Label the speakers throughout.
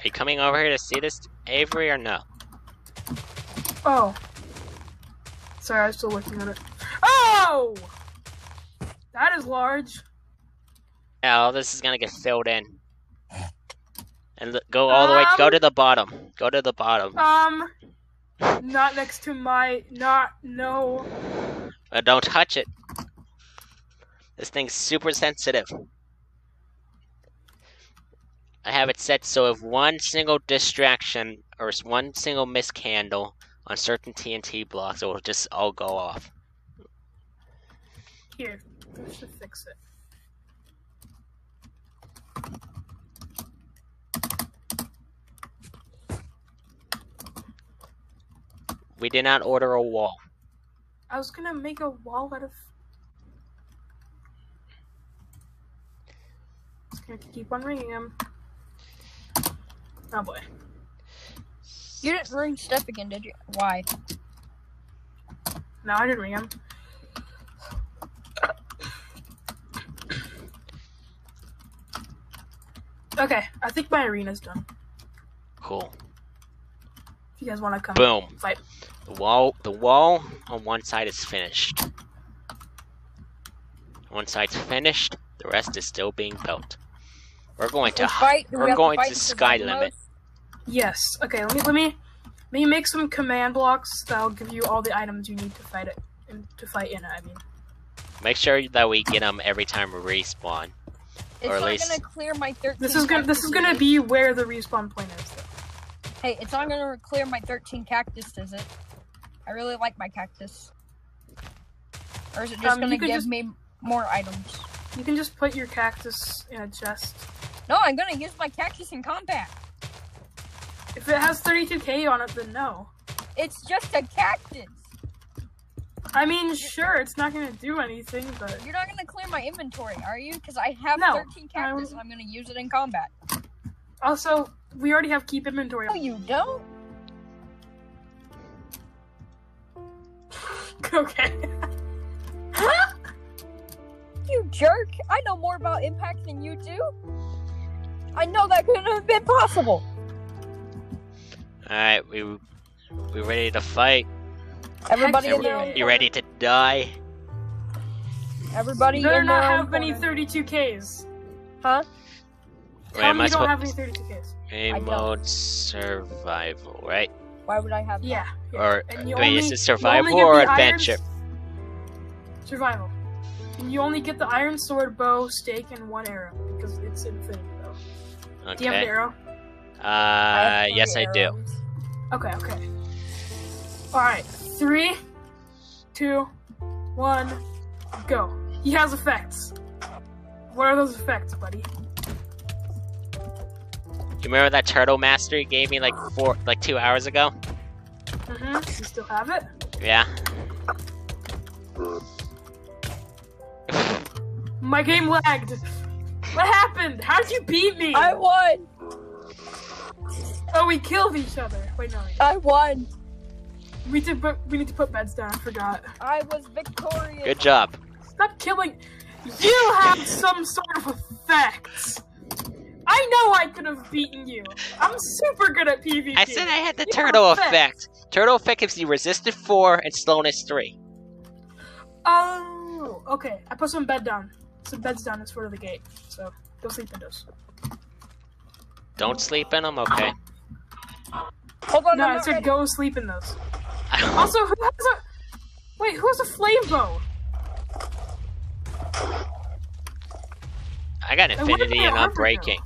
Speaker 1: Are you coming over here to see this, Avery, or no?
Speaker 2: Oh. Sorry, I was still looking at it. Oh! That is large.
Speaker 1: All this is gonna get filled in. And go all the way. Go
Speaker 2: Um,
Speaker 1: to the bottom. Go to the bottom.
Speaker 2: Um, not next to my, not, no.
Speaker 1: Don't touch it. This thing's super sensitive. I have it set so if one single distraction or one single miscandle on certain TNT blocks, it will just all go off.
Speaker 2: Here, I should fix it.
Speaker 1: We did not order a wall.
Speaker 2: I was gonna make a wall out of. Just gonna keep on ringing him. Oh boy.
Speaker 3: You didn't ring Steph again, did you? Why?
Speaker 2: No, I didn't ring him. Okay, I think my arena's done.
Speaker 1: Cool.
Speaker 2: If you guys want to come
Speaker 1: Boom.
Speaker 2: fight.
Speaker 1: The wall. The wall on one side is finished. One side's finished. The rest is still being built. We're going to.
Speaker 3: Let's fight. We
Speaker 1: We're
Speaker 3: have
Speaker 1: going
Speaker 3: fight
Speaker 1: to sky
Speaker 3: survival
Speaker 1: limit.
Speaker 2: Yes. Okay. Let me let me let me make some command blocks that'll give you all the items you need to fight it in, to fight in it. I mean.
Speaker 1: Make sure that we get them every time we respawn.
Speaker 3: It's
Speaker 1: or at
Speaker 3: not
Speaker 1: least-
Speaker 3: gonna clear my 13.
Speaker 2: This is gonna this is gonna be where the respawn point is. Though.
Speaker 3: Hey, it's not gonna clear my 13 cactus, is it? I really like my cactus. Or is it just
Speaker 2: Um,
Speaker 3: gonna give
Speaker 2: just-
Speaker 3: me more items?
Speaker 2: You can just put your cactus in a chest.
Speaker 3: No, I'm gonna use my cactus in combat.
Speaker 2: If it has 32k on it, then no.
Speaker 3: It's just a cactus.
Speaker 2: I mean, sure, it's not gonna do anything, but
Speaker 3: You're not gonna clear my inventory, are you? Because I have
Speaker 2: No,
Speaker 3: 13 cactus.
Speaker 2: I'm-
Speaker 3: I'm gonna use it in combat.
Speaker 2: also we already have keep inventory.
Speaker 3: No, you don't.
Speaker 2: okay. Huh?
Speaker 3: You jerk! I know more about impact than you do. I know that couldn't have been possible.
Speaker 1: Alright, we we ready to fight.
Speaker 3: Everybody
Speaker 2: Heck
Speaker 3: in their
Speaker 2: yeah.
Speaker 3: own
Speaker 1: You ready to die?
Speaker 3: Everybody
Speaker 2: You better
Speaker 3: in
Speaker 2: not
Speaker 3: their own
Speaker 2: have any 32ks.
Speaker 3: Huh?
Speaker 1: Wait,
Speaker 2: Tell
Speaker 1: am
Speaker 2: me
Speaker 1: I
Speaker 2: you don't
Speaker 1: supposed
Speaker 2: have any 32ks.
Speaker 1: game mode survival, right?
Speaker 3: Why would I have?
Speaker 2: Yeah. yeah.
Speaker 1: Or wait,
Speaker 2: only-
Speaker 1: is it survival or
Speaker 2: the iron
Speaker 1: adventure?
Speaker 2: s- Survival. And you only get the iron sword, bow, steak, and one arrow because it's infinity though. Do you have an arrow?
Speaker 1: Uh,
Speaker 3: have
Speaker 1: yes,
Speaker 3: three
Speaker 1: I do.
Speaker 2: Okay, okay. Alright, three, two, one, go. He has effects. What are those effects, buddy?
Speaker 1: You remember that turtle master you gave me like four, like two hours ago?
Speaker 2: Mm-hmm. You still have it?
Speaker 1: Yeah.
Speaker 2: My game lagged. What happened? How'd you beat me?
Speaker 3: I won.
Speaker 2: Oh, we killed each other. Wait, no.
Speaker 3: I won.
Speaker 2: We did, to put we need to put beds down. I forgot.
Speaker 3: I was victorious.
Speaker 1: Good job.
Speaker 2: Stop killing. You have some sort of effects. I know I could have beaten you. I'm super good at PvP.
Speaker 1: I said I had the
Speaker 2: You
Speaker 1: turtle
Speaker 2: effects.
Speaker 1: effect. Turtle effect gives you resisted four and slowness three.
Speaker 2: Oh, okay. I put some bed down. Some beds down in front of the gate. So go sleep in those.
Speaker 1: Don't sleep in them, okay?
Speaker 3: Hold on,
Speaker 2: No,
Speaker 3: I'm
Speaker 2: I
Speaker 3: not
Speaker 2: said
Speaker 3: ready.
Speaker 2: go sleep in those. Also, who has a? Wait, who has a flame bow?
Speaker 1: I got infinity
Speaker 2: about
Speaker 1: and
Speaker 2: armor
Speaker 1: unbreaking.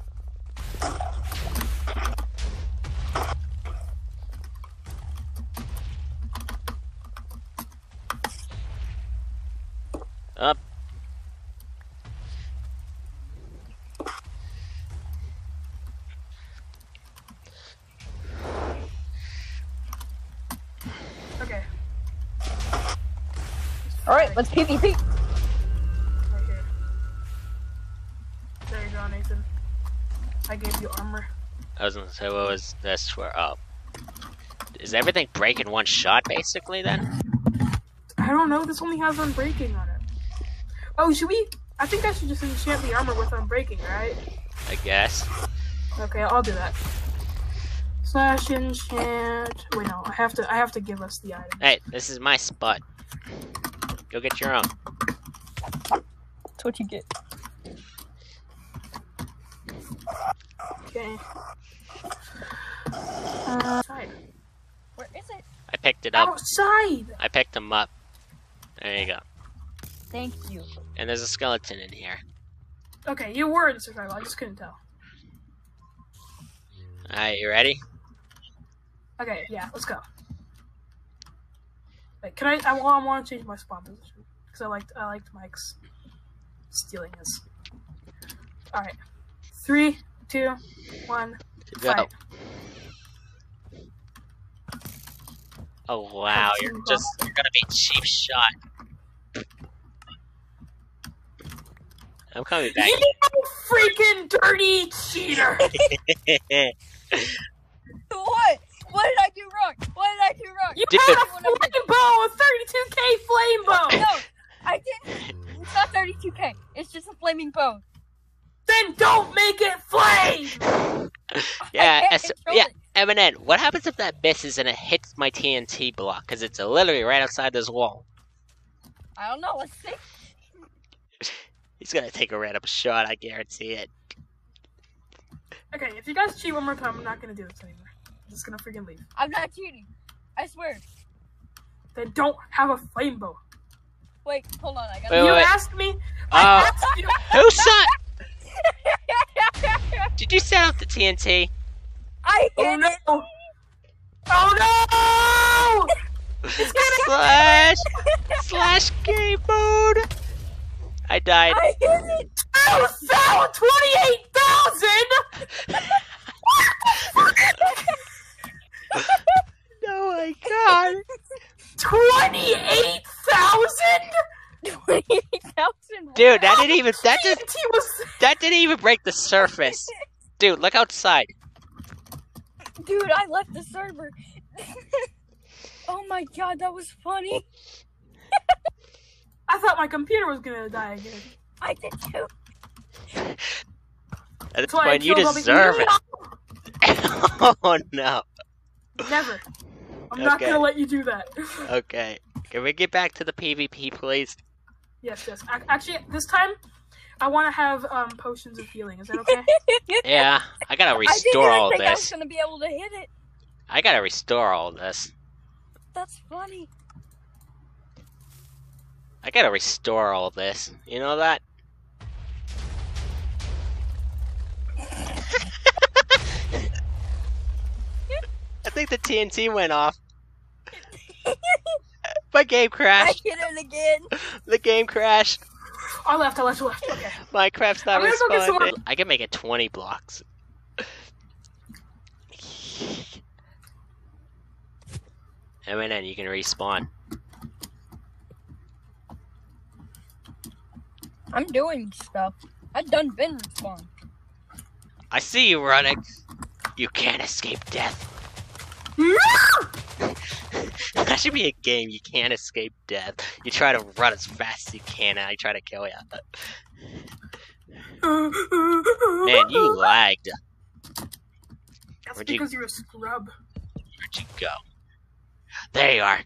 Speaker 1: Up.
Speaker 2: Okay.
Speaker 3: All right, let's PvP.
Speaker 2: Right here. There you go, Nathan. I gave you armor.
Speaker 1: I was gonna say, what was this for? Oh. Is everything break in one shot, basically, then?
Speaker 2: I don't know. This only has unbreaking on it. Oh, should we? I think I should just enchant the armor with unbreaking, right?
Speaker 1: I guess.
Speaker 2: Okay, I'll do that. Slash enchant. Wait, no. I have to. I have to give us the item.
Speaker 1: Hey, this is my spot. Go get your own.
Speaker 3: That's what you get.
Speaker 2: Okay. Uh.
Speaker 3: Where is it?
Speaker 1: I picked it up.
Speaker 2: outside.
Speaker 1: I picked them up. There you go.
Speaker 3: Thank you.
Speaker 1: And there's a skeleton in here.
Speaker 2: Okay, you were in survival. I just couldn't tell.
Speaker 1: Alright, you ready?
Speaker 2: Okay, yeah, let's go. Wait, can I? I want. I want to change my spawn position because I liked. I liked Mike's stealing this. All right, three, two, one.
Speaker 1: Go.
Speaker 2: fight.
Speaker 1: Oh wow, you're just you're gonna be cheap shot. I'm coming back.
Speaker 2: You freaking dirty cheater!
Speaker 3: What? What did I do wrong? What did I do wrong?
Speaker 2: You
Speaker 1: Dude.
Speaker 2: had a flame bow, a 32k flame bow.
Speaker 3: No, I didn't. It's not 32k. It's just a flaming bow.
Speaker 2: Then don't make it flame.
Speaker 1: Yeah,
Speaker 3: I can't
Speaker 1: S- yeah.
Speaker 3: it.
Speaker 1: Eminem, what happens if that misses and it hits my TNT block? Because it's literally right outside this wall.
Speaker 3: I don't know. Let's see.
Speaker 1: He's gonna take a random shot, I guarantee it.
Speaker 2: Okay, if you guys cheat one more time, I'm not gonna do this anymore. I'm just gonna freaking leave.
Speaker 3: I'm not cheating. I swear.
Speaker 2: Then don't have a flame bow.
Speaker 3: Wait, hold on. I got.
Speaker 1: Wait,
Speaker 2: you
Speaker 1: wait, wait.
Speaker 2: asked me.
Speaker 1: Oh.
Speaker 2: I uh, asked.
Speaker 1: Who shot? Did you set up the TNT?
Speaker 3: I didn't.
Speaker 2: Oh
Speaker 3: hit
Speaker 2: no!
Speaker 3: it.
Speaker 2: Oh no!
Speaker 1: slash slash game mode. I died.
Speaker 3: I hit it.
Speaker 2: Oh, so twenty-eight thousand.
Speaker 1: Oh my god.
Speaker 2: Twenty-eight thousand.
Speaker 3: Twenty thousand.
Speaker 1: Dude, that didn't even that did
Speaker 2: was...
Speaker 1: that didn't even break the surface. Dude, look outside.
Speaker 3: Dude, I left the server. oh my god, that was funny.
Speaker 2: I thought my computer was gonna die again.
Speaker 3: I did too.
Speaker 1: At this
Speaker 2: That's why I
Speaker 1: point, you
Speaker 2: killed all the-
Speaker 1: deserve it. oh no.
Speaker 2: Never. I'm not gonna let you do that.
Speaker 1: Okay. Can we get back to the PvP, please?
Speaker 2: yes, yes. Ac- Actually, this time, I want to have um, potions of healing. Is that okay?
Speaker 1: Yeah, I gotta
Speaker 3: I didn't
Speaker 1: restore
Speaker 3: even
Speaker 1: all
Speaker 3: think I was
Speaker 1: this.
Speaker 3: gonna be able to hit it.
Speaker 1: I gotta restore all this.
Speaker 3: That's funny.
Speaker 1: I gotta restore all this. You know that? I think the TNT went off. My game crashed.
Speaker 3: I
Speaker 1: crashed.
Speaker 3: hit it again.
Speaker 1: The game crashed.
Speaker 2: I left. I left. I left. Okay.
Speaker 1: Minecraft's not
Speaker 2: I'm gonna go get some
Speaker 1: responding. I can make it 20 blocks. Eminem, you can respawn.
Speaker 3: I'm doing stuff. I've done been respawn.
Speaker 1: I see you running. You can't escape death. That should be a game. You can't escape death. You try to run as fast as you can, and I try to kill you. Man, you lagged.
Speaker 2: That's
Speaker 1: Where'd you-
Speaker 2: because you're a scrub.
Speaker 1: Where'd you go? There you are.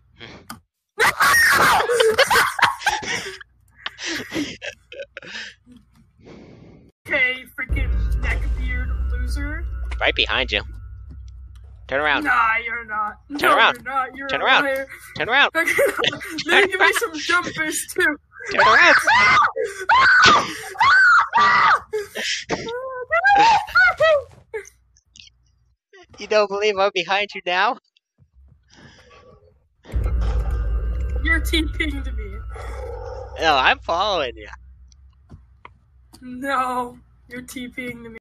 Speaker 2: Okay, freaking neckbeard loser.
Speaker 1: Right behind you. Turn around.
Speaker 2: Nah, you're not.
Speaker 1: Turn
Speaker 2: no,
Speaker 1: around.
Speaker 2: You're not. You're
Speaker 1: Turn
Speaker 2: a
Speaker 1: around.
Speaker 2: liar.
Speaker 1: Turn around.
Speaker 2: Maybe give me some jumpers too.
Speaker 1: Turn around. You don't believe I'm behind you now?
Speaker 2: You're TPing to me.
Speaker 1: No, I'm following you.
Speaker 2: No, you're TPing to me.